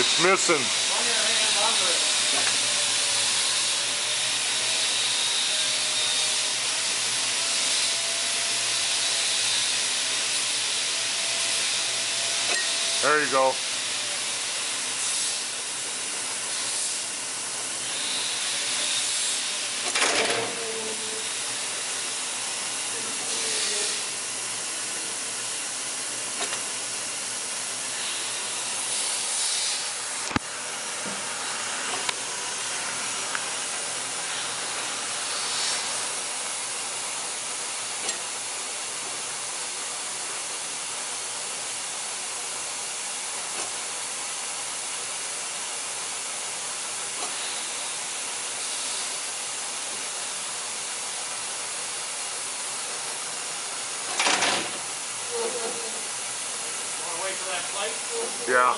It's missing. There you go. Yeah.